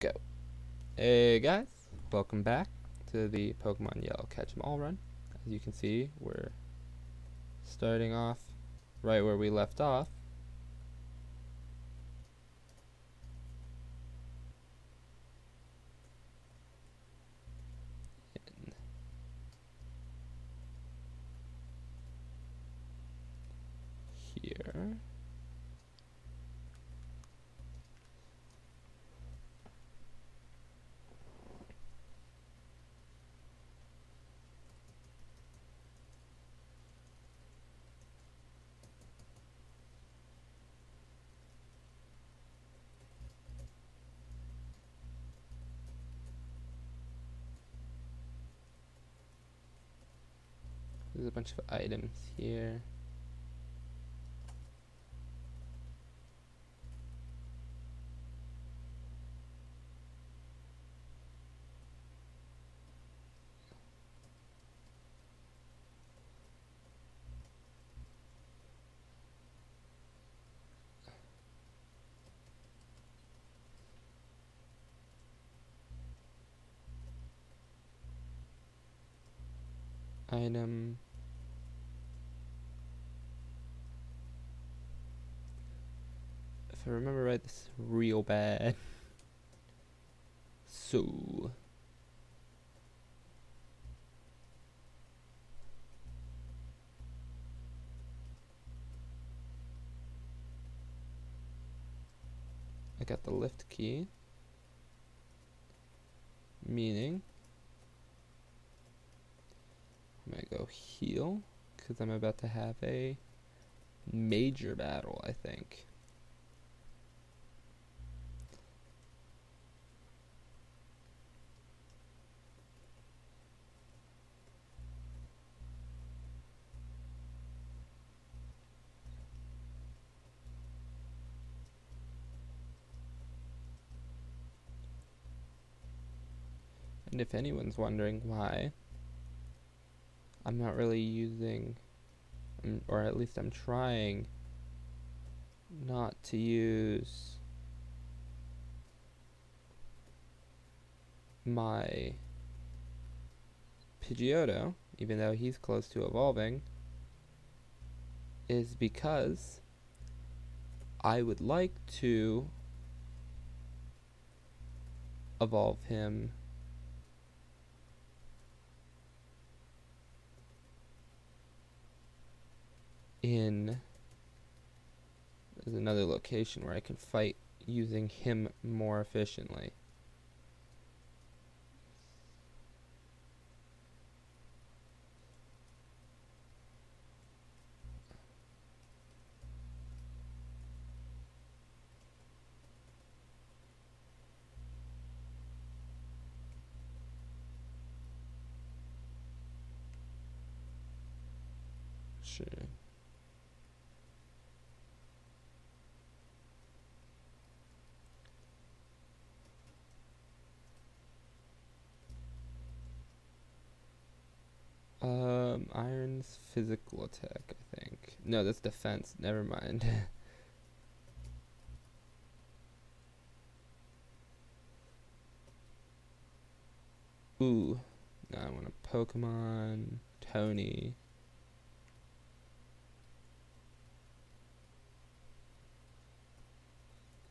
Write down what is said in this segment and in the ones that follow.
Go. Hey guys, welcome back to the Pokemon Yellow Catch 'em All run. As you can see, we're starting off right where we left off. In here. There's a bunch of items here. Item. If I remember right, this is real bad. So. I got the lift key. Meaning. I'm gonna go heal. Because I'm about to have a major battle, I think. And if anyone's wondering why I'm not really using, or at least I'm trying not to use my Pidgeotto, even though he's close to evolving, is because I would like to evolve him in there's another location where I can fight using him more efficiently. Physical attack, I think. No, that's defense. Never mind. Ooh, now I want a Pokemon Tony.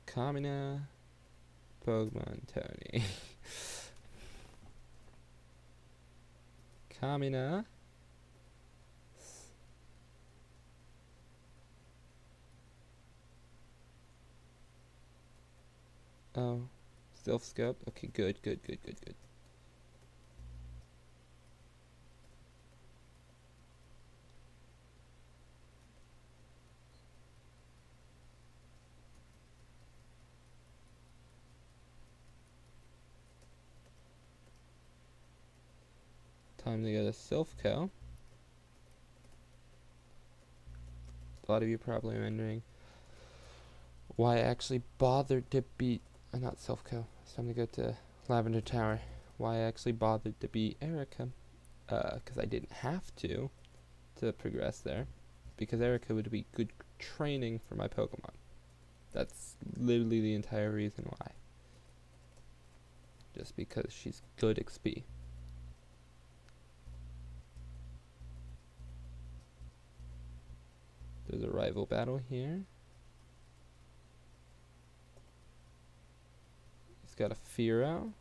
Kamina, Pokemon Tony. Kamina. Um, oh, Silph Scope. Okay, good, good, good, good, good. Time to go to Silph Co. A lot of you probably wondering why I actually bothered to beat, uh, not Silph Co, it's time to go to Lavender Tower. Why I actually bothered to beat Erica, Uh, because I didn't have to, to progress there, because Erica would be good training for my Pokemon. That's literally the entire reason why. just because she's good XP. There's a rival battle here. Got a Firo.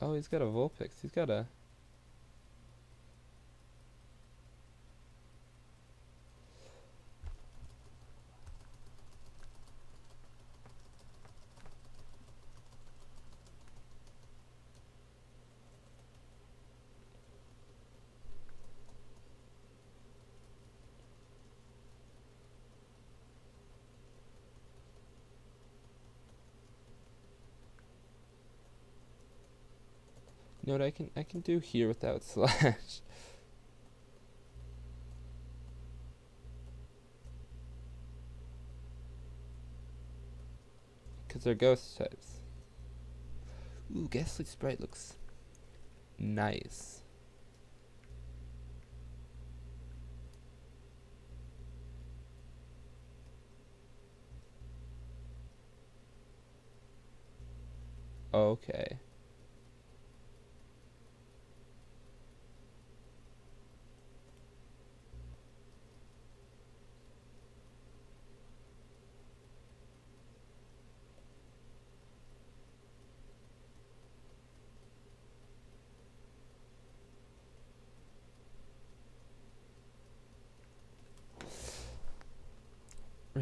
Oh, he's got a Vulpix. He's got a You know what I can I can do here without slash. Cause they're ghost types. Ooh, Gastly Sprite looks nice. Okay.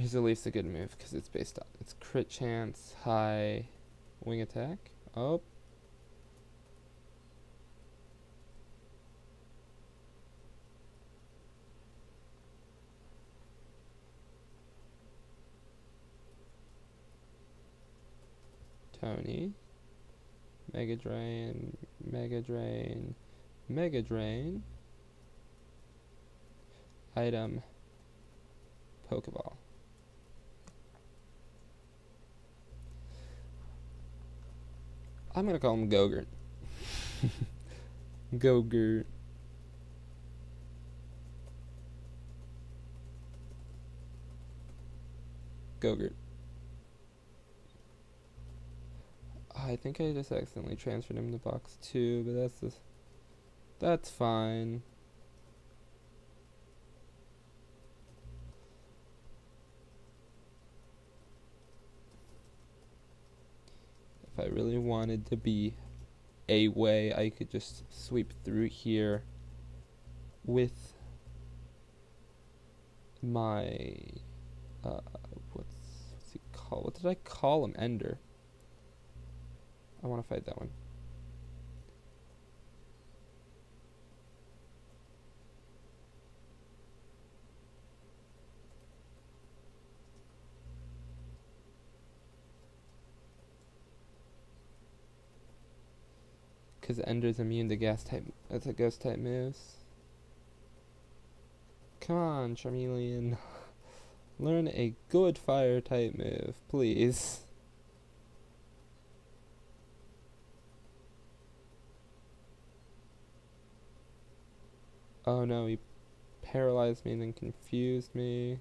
He's at least a good move because it's based on it's crit chance, high wing attack. Oh. Tony. Mega Drain, Mega Drain, Mega Drain. Item Pokeball. I'm gonna call him Gogurt. Gogurt. Gogurt. I think I just accidentally transferred him to box two, but that's just, that's fine. If I really wanted to be a way, I could just sweep through here with my uh, what's what's he called? What did I call him? Ender. I want to fight that one. Because Ender's immune to gas type. That's a ghost type moves. Come on, Charmeleon. Learn a good fire type move, please. Oh no, he paralyzed me and then confused me.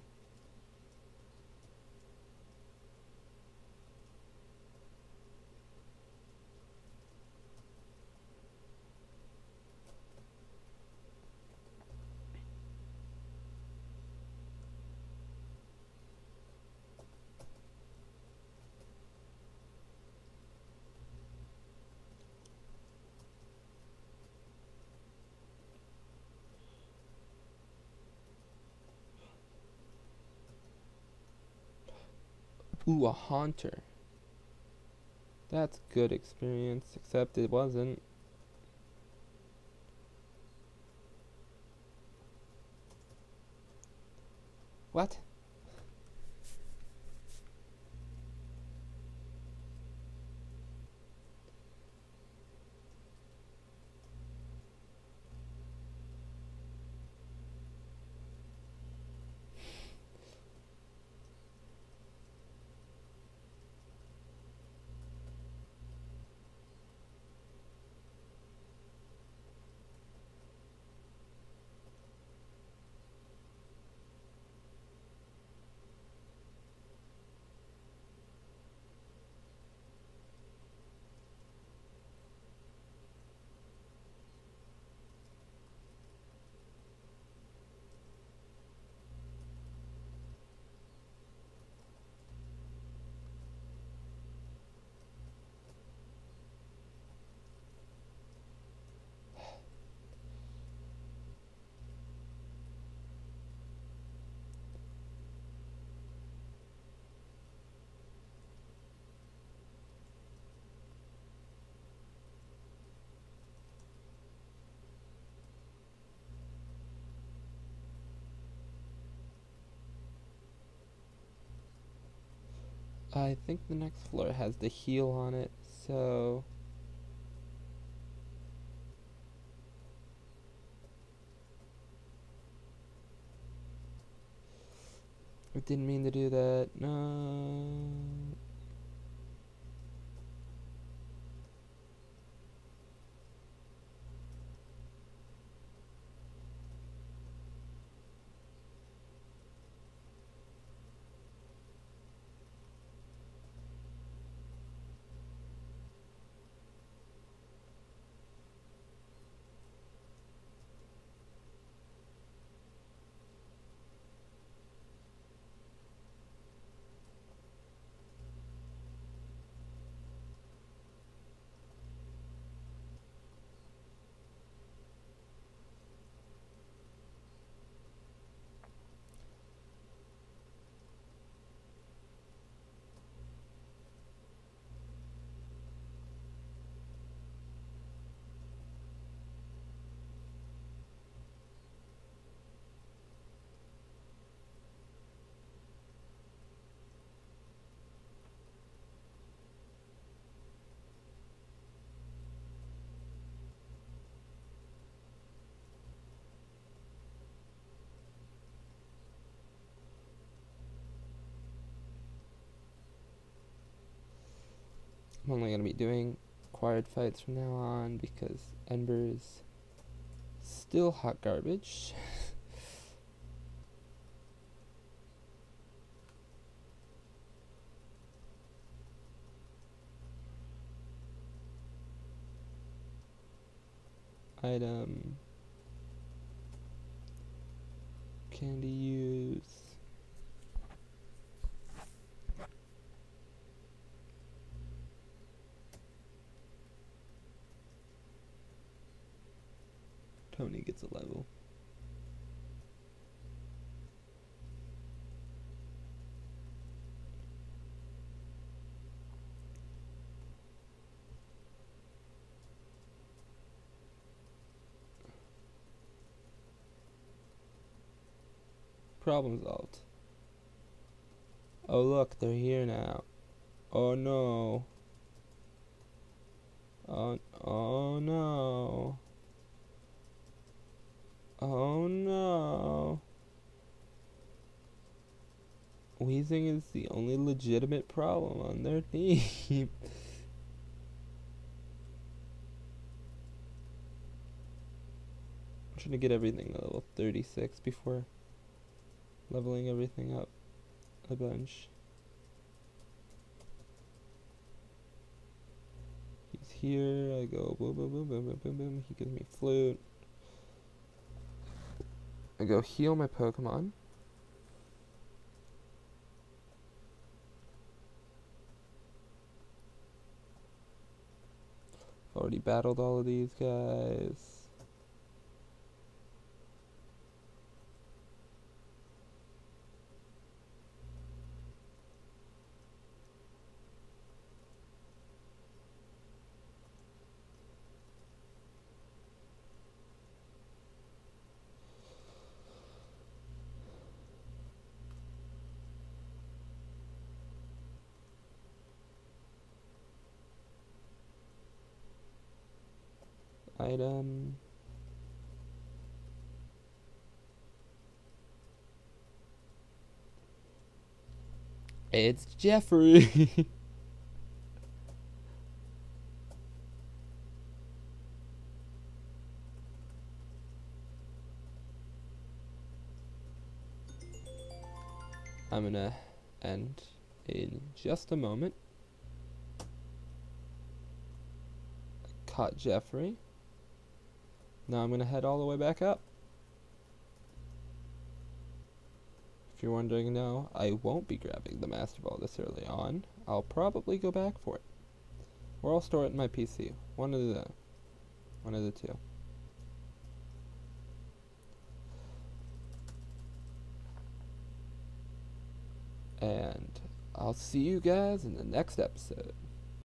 Ooh, a Haunter. That's good experience, except it wasn't. What? I think the next floor has the heal on it, so I didn't mean to do that. No. I'm only going to be doing acquired fights from now on because Ember is still hot garbage. Item. Candy use. Tony gets a level. Problem solved. Oh look, they're here now. Oh no. Oh, oh no. Oh no. Weezing is the only legitimate problem on their team. I'm trying to get everything to level 36 before leveling everything up a bunch. He's here, I go boom boom boom boom boom boom boom, he gives me flute. I go heal my Pokemon. Already battled all of these guys. Item. Um, it's Jeffrey. I'm gonna end in just a moment. Caught Jeffrey. Now I'm going to head all the way back up. If you're wondering, no, I won't be grabbing the Master Ball this early on. I'll probably go back for it. Or I'll store it in my PC. One of the, one of the two. And I'll see you guys in the next episode.